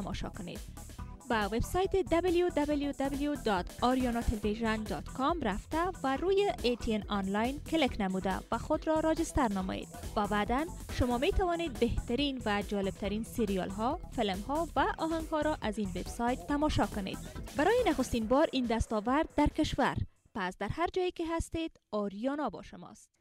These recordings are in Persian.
تماشا کنید. به وبسایت www.arianatelevision.com رفته و روی ATN آنلاین کلک نموده و خود را راجستر نمایید و بعدا شما می توانید بهترین و جالبترین سریال ها، فیلم ها و آهنگ ها را از این وبسایت تماشا کنید. برای نخستین بار این دستاورد در کشور پس در هر جایی که هستید آریانا با شماست.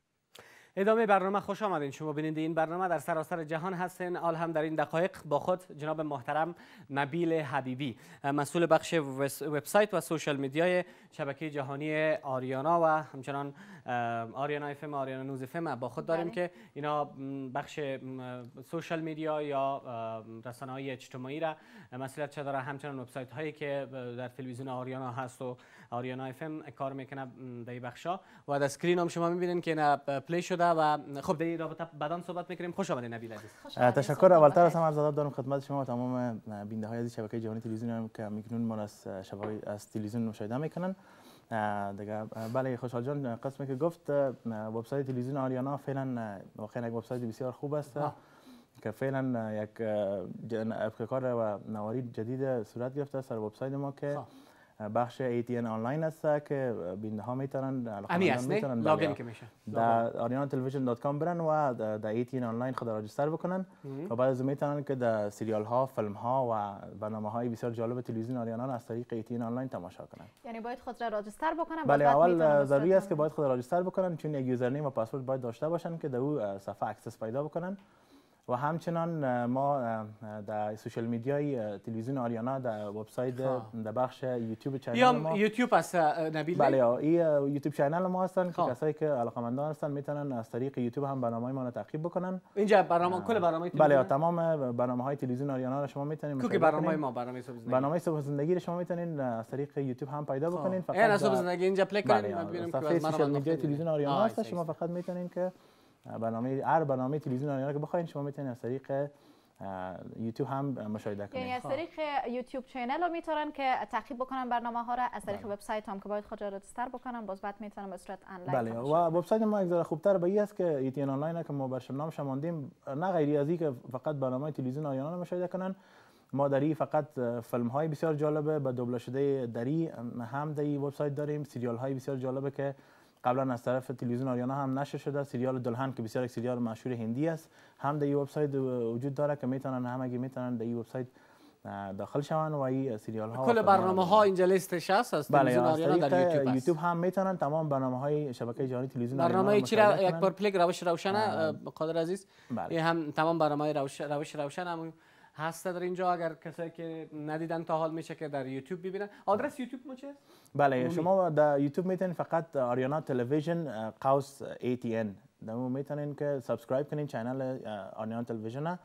ادامه برنامه خوش آمدین. شما بیننده این برنامه در سراسر جهان هستین. آل هم در این دقایق با خود جناب محترم نبیل حبیبی. مسئول بخش وبسایت و social media ی شبکه جهانی آریانا و همچنان آریانا اف ام آریانا نیوز اف ام با خود داریم بله. که اینا بخش social media یا رسانه های اجتماعی را مسئولیتشه داره همچنان وبسایت هایی که در تلویزیون آریانا هست و آریانا اف ام کار می‌کنه در این بخشا و در اسکرین هم شما می‌بینین که اینا play شده و خب در این رابطه بعدا صحبت می‌کنیم. خوش آمدید نبیل عزیز. تشکر. اولتر از همه عرض دارم خدمت شما و تمام بیننده های از شبکه جهانی تلویزیون که میکنون ما از شبکه از تلویزیون مشاهده می‌کنن. دیگه بله خوشحال جان قسمی که گفت وبسایت تلویزیون آریانا فعلا واقعا یک وبسایت بسیار خوب است. که فعلا یک ابتکار و نواری جدید صورت گرفته سر وبسایت ما که بخش ATN آنلاین است که بینده ها می‌تونن امی می‌تونن لاگین که میشه. در arianatelevision.com برن و در ATN آنلاین خود register بکنن. و بعد ازو می‌تونن که در سریال ها فیلم ها و برنامه های بسیار جالب تلویزیون آریانا از طریق ATN آنلاین تماشا کنن. یعنی باید خود را register بکنن بله اول ضروری است که باید خود register بکنن چون یک username و پسورد باید داشته باشن که در او صفحه access پیدا بکنن. و همچنان ما در social media ی تلویزیون آریانا در وبسایت در بخش یوتیوب channel ما. یوتیوب است نبیل بله این یوتیوب channel ما هستن که کسایی که علاقمندان هستن می‌تونن از طریق یوتیوب هم برنامه ما رو تعقیب بکنن. اینجا برنامه کل برنامه بله تمام برنامه های تلویزیون آریانا رو شما می‌تونید که برنامه ما برنامه صبح زندگی. برنامه صبح زندگی رو شما می‌تونید از طریق یوتیوب هم پیدا بکنین فقط این صبح زندگی اینجا play کنید ببینیم که social media تلویزیون آریانا هست شما فقط می‌تونین که برنامه هر برنامه تلویزیون آریانا که بخواین شما می‌تونید از طریق یوتیوب هم مشاهده کنید یعنی از طریق یوتیوب channel رو می‌تونن که تعقیب بکنن برنامه ها را از طریق بله. وبسایت هم که باید خود register بکنن باز بعد می‌تونن به صورت آنلاین بله. و وبسایت ما یک ذره خوبتر به این است که ایتین آنلاین که ما بر نام شماندیم نه غیری از که فقط برنامه تلویزیون آریانا رو مشاهده کنن ما دری فقط فیلم های بسیار جالبه به دوبله شده دری هم در وبسایت داریم. سریال های بسیار جالبه که قبلا از طرف تلویزیون آریانا هم نشر شده. سریال دلهن که بسیار یک سریال مشهور هندی است. هم در این وبسایت وجود داره که می‌تونن همگی می‌تونن در این وبسایت داخل شون و این سریال ها کل برنامه ها اینجا لیستش هست از بله تلویزیون آریانا در یوتیوب, یوتیوب هم می‌تونن تمام برنامه های شبکه جهانی تلویزیون برنامه چی را یک بار پلیک روش روشنه قادر عزیز. بله. هم تمام برنامه روش روش روشن هم هست در اینجا اگر کسایی که ندیدن تا حال میشه که در یوتیوب ببینن. آدرس یوتیوب ما چیه؟ بله شما در یوتیوب می‌تونید فقط آریانا تلویزیون قوس ATN دمو می‌تونین که سابسکرایب کنین چنل آریانا تلویزیون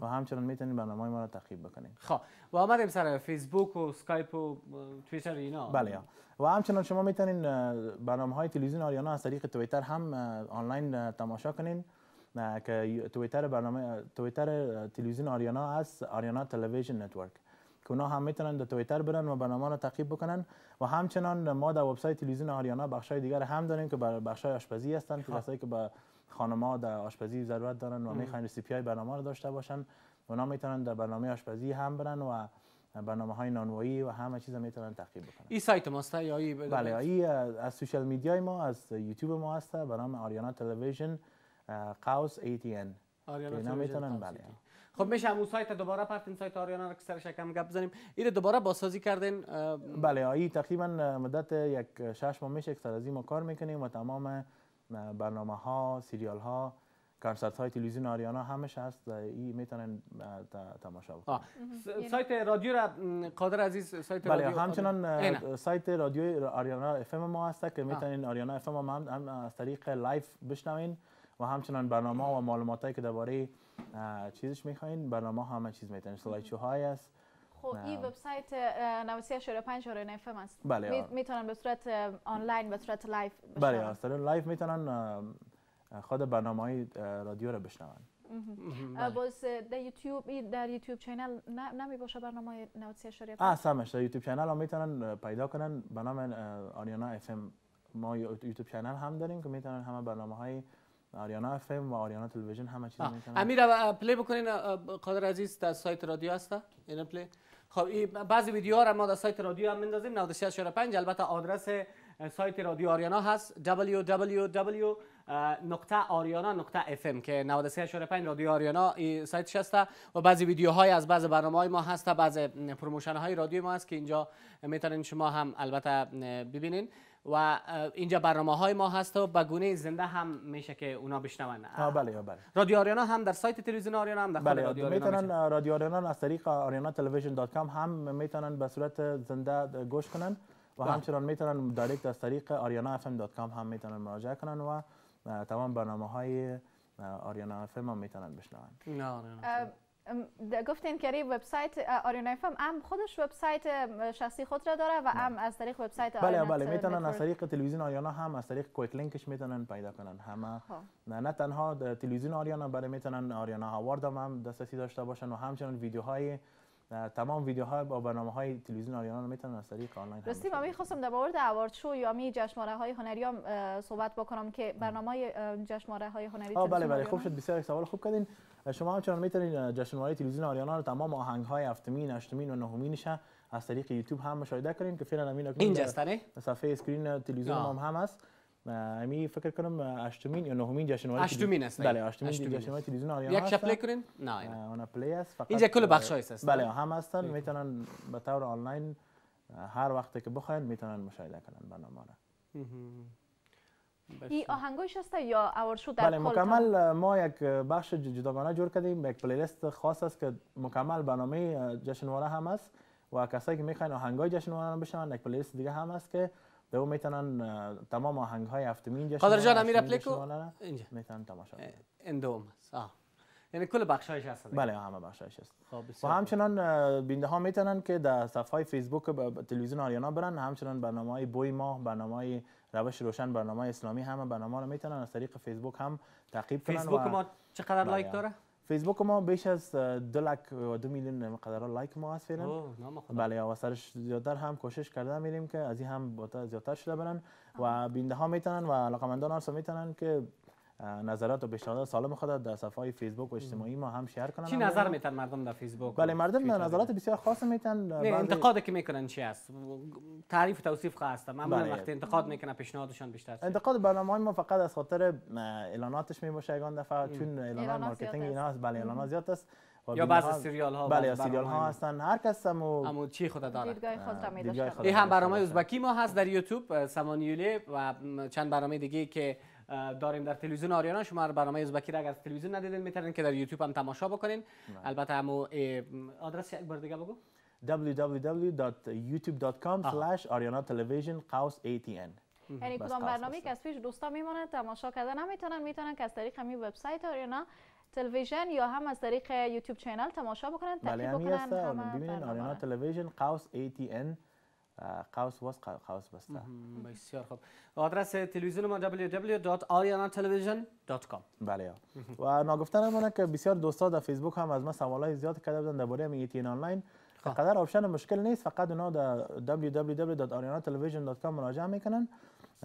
و همچنان می‌تونین برنامه ما رو تعقیب بکنین. خب و آمدیم سر فیسبوک و سکایپ و توییتر اینا. بله و همچنان شما می‌تونین برنامه های تلویزیون آریانا از طریق توییتر هم آنلاین تماشا کنین. که تویتر برنامه تویتر تلویزیون آریانا هست آریانا تلویزیون نتورک. که اونا هم می‌تونن در تویتر برن و برنامه رو تعقیب بکنن. و همچنان ما در وبسایت تلویزیون آریانا بخشای دیگر هم داریم که بخشای آشپزی هستن که کسایی که به خانم‌ها در آشپزی ضرورت دارن و می‌خواین رسیپی های برنامه رو داشته باشن اونا می‌تونن در برنامه آشپزی هم برن و برنامه های نانوایی و همه چیز می‌تونن تعقیب بکنن. این سایت ماست یا ای بله ای از سوشال میدیای ما از یوتیوب ما هست به نام آریانا تلویزیون. قوس ATN اینا می‌تونن بله. خب میشه همون سایت دوباره پرتین سایت آریانا رو که سرش کم گپ بزنیم. این دوباره بازسازی کردین بله ای تقریبا مدت یک شش ماه میشه که سر از ما کار می‌کنیم و تمام برنامه ها سریال ها کنسرت های تلویزیون آریانا همش هست این می‌تونن تماشا بکنن. سایت رادیو را قادر عزیز سایت بله رادیو همچنان سایت رادیو آریانا اف ما هست که می‌تونین آریانا اف هم, هم از طریق لایف بشنوین. و همچنان برنامه و معلوماتی که درباره چیزش می‌خواین برنامه همه چیز می‌تونین. سلایت های است. خب این وبسایت 93 شورای نفم است. بله می‌تونن به صورت آنلاین به صورت لایف بله از لایف می‌تونن خود برنامه های رادیو رو بشنون. باز در یوتیوب در یوتیوب چینل نمی باشه برنامه 93 شورای آه سمش. در یوتیوب چینل هم می‌تونن پیدا کنن. به نام آریانا اف ما یوتیوب چینل هم داریم که می‌تونن همه برنامه های آریانا اف و آریانا تلویزیون همه چیز. می‌تونن امیر پلی بکنین قادر عزیز در سایت رادیو هست اینا پلی. خب این بعضی ویدیوها را ما در سایت رادیو هم میندازیم 9645 البته آدرس سایت رادیو آریانا هست www.ariana.fm که 9345 رادیو آریانا این سایتش هست و بعضی ویدیوهای از بعض برنامه های ما هست بعضی پروموشن های رادیو ما هست که اینجا می‌تونین شما هم البته ببینین. و اینجا برنامه های ما هست و به گونه زنده هم میشه که اونا بشنون بله بله رادیو آریانا هم در سایت تلویزیون آریانا هم در بله رادیو آریانا می‌تونن. رادیو آریانا از طریق آریانا تلویزیون dot com هم می‌تونن به صورت زنده گوش کنن و بله. همچنان می‌تونن direct از طریق آریانا FM dot com هم می‌تونن مراجعه کنن و تمام برنامه های آریانا FM هم می‌تونن بشنون ام، گفتین که وبسایت اه، آریانا اف هم خودش وبسایت شخصی خود را داره و هم از طریق وبسایت بله آریانا بله ت- می‌تونن از. طریق تلویزیون آریانا هم از طریق quick link ش می‌تونن پیدا کنن همه خب. نه, نه تنها تلویزیون آریانا برای می‌تونن آریانا award هم, هم دسترسی داشته باشن و همچنین ویدیوهای تمام ویدیوهای با برنامه های تلویزیون آریانا رو می‌تونن از طریق آنلاین راستی من. می‌خواستم در مورد award show یا می جشنواره های هنری هم صحبت بکنم که برنامه های جشنواره های هنری آه بله بله خوب؟ شد بسیار سوال خوب کردین شما همچنان می‌تونید جشنواره تلویزیون آریانا رو تمام آهنگ های هفتمین هشتمین و نهمینش از طریق یوتیوب هم مشاهده کنین که فعلا همین اینجا صفحه screen تلویزیون. هم هم هست. امی فکر کنم هشتمین یا نهمین جشنواره هشتمین است. بله. هشتمین جشنواره تلویزیون آریانا یک شب. play کنین؟ نه اونا playlist فقط اینجا کل اه، بخش‌های است. بله هم هستن. می‌تونن به طور آنلاین هر وقتی که بخواین می‌تونن مشاهده کنن برنامه این آهنگایش هست یا award show در بله کل مکمل ما یک بخش جداگانه جور کردیم. یک playlist خاص است که مکمل برنامه جشنواره هم است و کسایی که می‌خواین آهنگای جشنواره رو بشنون یک playlist دیگه هم است که در اون می‌تونن تمام آهنگهای هفتمین جشنواره قادر جان امیر هشتمین play کو جشنواره را اینجا. می‌تونن تماشا کنن. این دوم است آه. یعنی کل بخشایش هست. بله همه بخشش است خب و. همچنان بینده ها می‌تونن که در صفحه های فیسبوک تلویزیون آریانا برن. همچنان برنامه های بوی ماه برنامه های روش روشن برنامه اسلامی همه برنامه رو می‌تونن از طریق فیسبوک هم تعقیب کنن فیسبوک و ما چقدر بله. like داره؟ فیسبوک ما بیش از دو لک و دو میلیون قدر like ما هست فعلا. بله و سرش زیادتر هم کوشش کرده میریم که از این هم زیادتر شده برن. و بینده ها می‌تونن و علاقمندان آرسا می‌تونن که نظرات و پیشنهادات سالم خود در صفحه های فیسبوک و اجتماعی ما هم share کنن. چی نظر. میتن مردم در فیسبوک و بله مردم نظرات؟ بسیار خاص میتن. نه انتقادی که می‌کنن چی است تعریف توصیف خواه است. معمولا بله. وقتی انتقاد می‌کنه پیشنهادشان بیشتر؟ انتقاد برنامه های ما فقط از خاطر اعلاناتش می باشه یگان دفعه. چون اعلانات marketing اینا هست. بله اعلانات زیاد است. و یا بینده بعض ها- سریال ها بله سریال ها هستن. هر کس هم امو چی خود داره؟ دیدگاه خود را می این هم برنامه. ازبکی ما هست در یوتیوب سمانیولی و چند برنامه دیگه که داریم در تلویزیون آریانا. شما برنامه ازبکی را اگر تلویزیون ندیدین می‌تونین که در یوتیوب هم تماشا بکنین. البته همو اه، م، آدرس یک بار دیگه بگو. www.youtube.com slash ariana television قوس ATN یعنی کدام برنامه. که از پیش دوستا میمونن تماشا کردن نمی‌تونن. می‌تونن که از طریق همین وبسایت آریانا تلویزیون یا هم از طریق یوتیوب channel تماشا بکنن بله تعقیب همی بکنن است همه ببینین برنامه آریانا. تلویزیون قوس ATN قوس واس قوس بسته. بسیار خوب. آدرس تلویزیون ما www.arianatelevision.com بله. و ناگفتن همونه که بسیار دوستا در فیسبوک هم از ما سوالای زیاد کرده بودن درباره همین ATN آنلاین. قدر option مشکل نیست فقط اونا در www.arianatelevision.com مراجعه می‌کنن.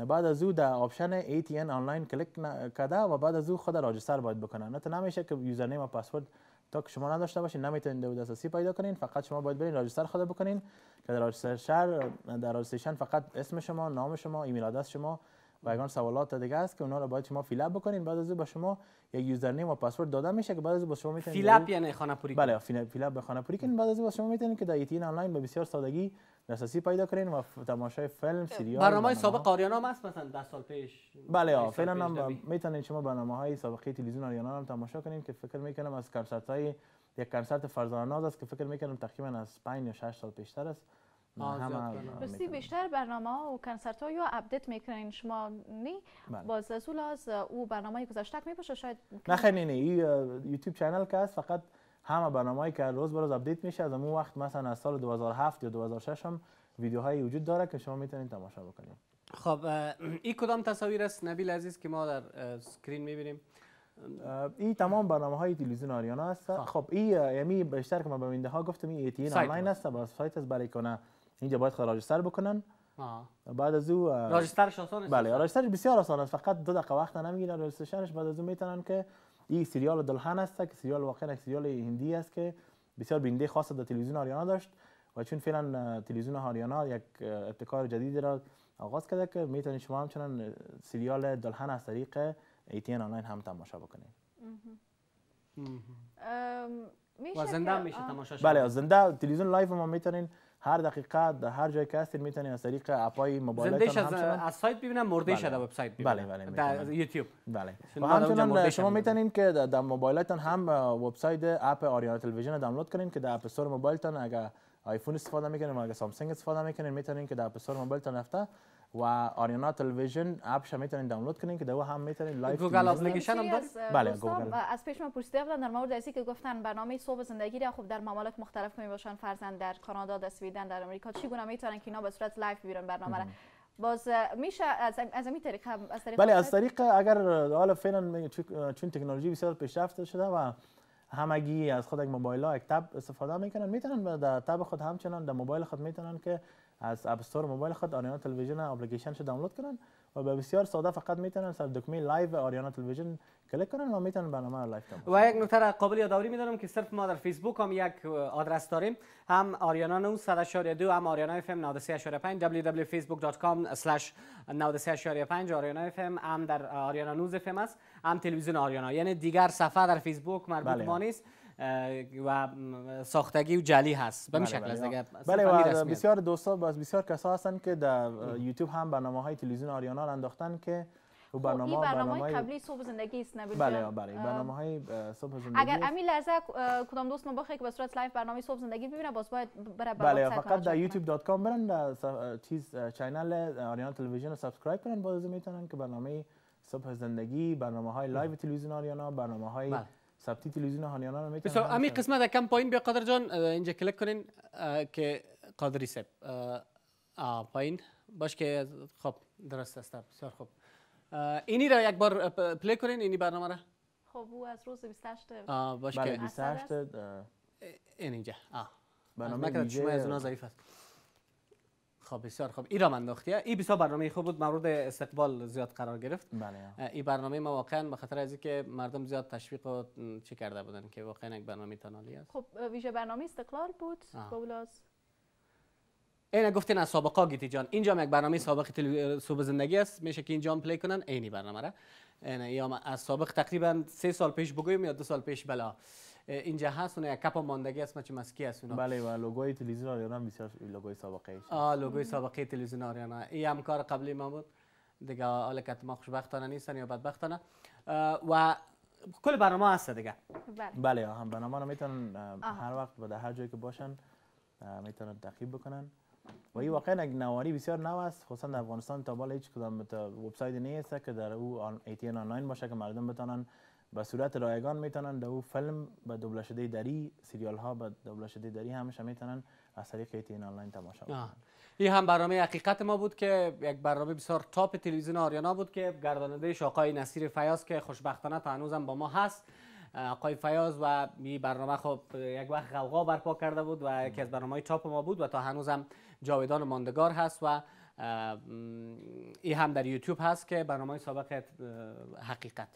بعد از او در option ATN آنلاین کلیک کرده و بعد از او خود register باید بکنن. نه نمیشه که username و پسورد تا که شما نداشته باشین نمی‌تونید دو دسترسی پیدا کنین فقط شما باید برین register خود بکنین. که در شهر در registration فقط اسم شما نام شما email address شما و یگان سوالات دیگه است که اونا رو باید شما fill up بکنین. بعد از به شما یک username و پسورد داده میشه که بعد از با شما می‌تونید fill up یعنی خانه پوری بله fill fill up به خانه پوری کنین. بعد از با شما می‌تونید که در ATN آنلاین به بسیار سادگی دسترسی پیدا کنین و تماشای فیلم سریال برنامه برنامه‌ها. سابق آریانا هم هست مثلا ده سال پیش. بله فعلا هم. می‌تونید شما برنامه های سابقه تلویزیون آریانا هم تماشا کنین که فکر می‌کنم از کنسرت های یک کنسرت فرزاناز است که فکر می‌کنم تقریبا از 5 یا 6 سال پیشتر است. راستی می‌تونن. بیشتر برنامه ها و کنسرت ها یا update می‌کنین؟ شما نی؟ بله. باز از اون لحاظ او برنامه گذشته میپاشه شاید نه خیلی نه نه یوتیوب channel که هست فقط همه برنامه‌ای که روز به روز update میشه از اون وقت مثلا از سال 2007 یا 2006 هم ویدیوهایی وجود داره که شما می‌تونید تماشا بکنید خب این کدام تصاویر است؟ نبیل عزیز که ما در سکرین می‌بینیم. این تمام برنامه های تلویزیون آریانا است خب. خب این اه، یعنی بیشتر که ما به بیننده ها گفتم این ایتین آنلاین. است با سایت است برای کنه اینجا باید خود راجستر بکنن آه. بعد از او راجسترش آسان است بله راجسترش بسیار آسان است فقط دو دقیقه وقت نمی‌گیره راجسترش بعد از اون می‌تونن که این سریال دلهن است که سریال واقعا سریال هندی است که بسیار بیننده خاص در تلویزیون آریانا داشت و چون فعلا تلویزیون آریانا یک ابتکار جدیدی را آغاز کرده که می‌تونید شما همچنان اه، سریال دلهن از طریق ATN آنلاین هم تماشا بکنید و زنده هم میشه آه. تماشاش بله زنده تلویزیون live ما می‌تونین هر دقیقه در هر جای که هستین می‌تونین از طریق app های زندهش موبایلتان از سایت ببینم مرده بله. در وبسایت بله، ببینم بله، در می‌تونم. یوتیوب بله و همچنان شما. می‌تونین که در- موبایلتان هم وبسایت app آریانا تلویزیون دانلود کنین که در App Store موبایلتان اگر آیفون استفاده می‌کنین و اگر سامسونگ استفاده می‌کنین می‌تونین که در App Store موبایلتان رفته و آریانا تلویزیون app ش هم می‌تونین دانلود کنین که در او هم می‌تونین live گوگل اپلیکیشن هم اه، بله، گوگل. از پیش ما پرسیده بودن در مورد ازی که گفتن برنامه صبح زندگی را خب در ممالک مختلف که می باشن فرزند در کانادا در سویدن در امریکا چگونه می‌تونن که اینا به صورت live ببینن برنامه را؟ باز میشه از از این طریق هم از طریق بله از؟ طریق اگر حالا فعلا چون تکنولوژی بسیار پیشرفته شده و همگی از خود یک موبایل ها یک tab استفاده می‌کنن می‌تونن در tab خود همچنان در موبایل خود می‌تونن که از App Store موبایل خود آریانا تلویزیون اپلیکیشن شو دانلود کنن و به بسیار ساده فقط می‌تونن سر دکمه live آریانا تلویزیون کلیک کنن و می‌تونن برنامه رو live و یک نکته را قابل یادآوری میدارم که صرف ما در فیسبوک هم یک آدرس داریم. هم آریانا 902 هم آریانا FM 93.5 www.facebook.com slash 93.5 آریانا FM هم در آریانا 9 FM است هم تلویزیون آریانا. یعنی دیگر صفحه در فیسبوک مربوط بله. ما نیست. و ساختگی و جلی هست به بله، شکل است بله. دیگه بله و است. بسیار دوستا باز بسیار کسا هستن که در یوتیوب هم برنامه های تلویزیون آریانا انداختن که خب، برنامه این برنامه برنامه قبلی صبح زندگی است نبیل بله جان. بله برنامه های صبح زندگی اگر است. امی لحظه کدام دوست ما بخواد که به صورت live برنامه صبح زندگی ببینه باز باید بره بله فقط در مراجعه کنه. youtube.com برن در چیز channel آریانا تلویزیون رو subscribe کنن باز می‌تونن که برنامه صبح زندگی برنامه های live تلویزیون آریانا برنامه های بله. ثبتی تلویزیون آریانا رو می‌تونن بسیار امی همچنان- قسمت کم پایین بیا قادر جان اینجا کلیک کنین که قادری sub پایین. باش که خب درست است بسیار خوب. اینی را یک بار play کنین اینی برنامه را. خب او از روز 28 آه، باش بله که 28 اه، این اینجا آه برنامه برنامه ویژه- شما از اونها ضعیف است. خب بسیار خوب. این را من انداختی این بسیار برنامه خوب بود. مورد استقبال زیاد قرار گرفت. بله این برنامه ما واقعا به خاطر از اینکه مردم زیاد تشویق و چی کرده بودن که واقعا یک برنامه تنالی است. خب ویژه برنامه استقلال بود. آه. بولاز این گفتین از سابقه گیتی جان. اینجا هم یک برنامه سابق تلوی... صبح زندگی است. میشه که اینجا هم پلی کنن. اینی برنامه را. این یا ما از سابق تقریبا سه سال پیش بگویم یا دو سال پیش؟ بلا اینجا هست اون یک کپ ماندگی است چه مسکی است اونا بله و لوگوی تلویزیون آریانا هم بسیار لوگوی سابقه ایش آه لوگوی سابقه تلویزیون آریانا. این هم کار قبلی ما بود. دیگه حالا که ما خوشبختانه نیستن یا بدبختانه. و کل برنامه هست دیگه. بله. بله هم برنامه رو می‌تونن. هر وقت و در هر جایی که باشن می‌تونن تعقیب بکنن. و این واقعا یک نواری بسیار نو است خصوصا در افغانستان تا بالا هیچ کدام وبسایت نیست که در او آن ایتین آنلاین باشه که مردم بتونن به صورت رایگان می‌تونن در او فیلم به دوبله شده دری سریال ها به دوبله شده دری همش می‌تونن از طریق ایتین آنلاین تماشا آه. بکنن این هم برنامه حقیقت ما بود که یک برنامه بسیار تاپ تلویزیون آریانا بود که گرداننده آقای نصیر فیاض که خوشبختانه تا هنوزم با ما هست. آقای فیاض و این برنامه خب یک وقت غوغا برپا کرده بود و یکی از برنامه های تاپ ما بود و تا هنوزم جاودان و ماندگار هست و این هم در یوتیوب هست که برنامه سابق حقیقت.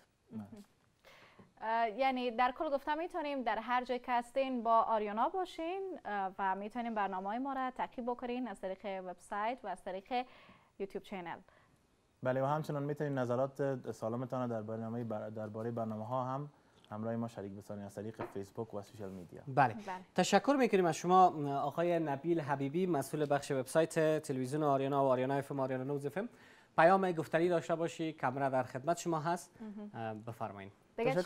یعنی در کل گفتم می‌تونیم در هر جای که هستین با آریانا باشین و می‌تونیم برنامه های ما را تعقیب بکنین از طریق وبسایت و از طریق یوتیوب channel. بله و همچنان می‌تونید نظرات سالمتان در برنامه بر- درباره برنامه ها هم همراه ما شریک بسازید از طریق فیسبوک و social media. بله. بله. تشکر می‌کنیم از شما آقای نبیل حبیبی مسئول بخش وبسایت تلویزیون آریانا و آریانا FM آریانا News FM. پیام گفتنی داشته باشی کامرا در خدمت شما هست. بفرمایید دیگه چی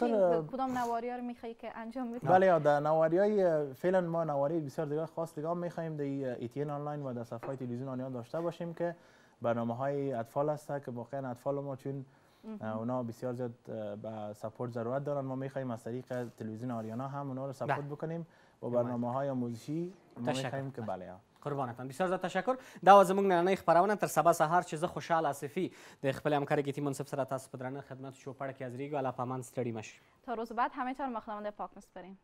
کدام نواری رو میخوایی که انجام بدی بله یا در نواری های فعلا ما نواری بسیار دیگه خاص دیگه می‌خوایم در ایتین آنلاین و در صفحه های تلویزیون آنلاین داشته باشیم که برنامه های اطفال هست که واقعا اطفال ما چون اونا بسیار زیاد به سپورت ضرورت دارن ما می‌خوایم از طریق تلویزیون آریانا هم اونا رو سپورت بله. بکنیم و برنامه های آموزشی ما. می‌خوایم که بله یا. قربانتان بسیار زیاد تشکر. دا زموږ نننۍ خبرونه تر سبا سهار چې زه خوشحال آصفي د خپل همکار ګیتی منصف سره تاسو په درنه خدمت شو. پړه کې حاضرېږو الله پامان ستړي مشي تا روز بعد همه تان خداوند پاک نسپاریم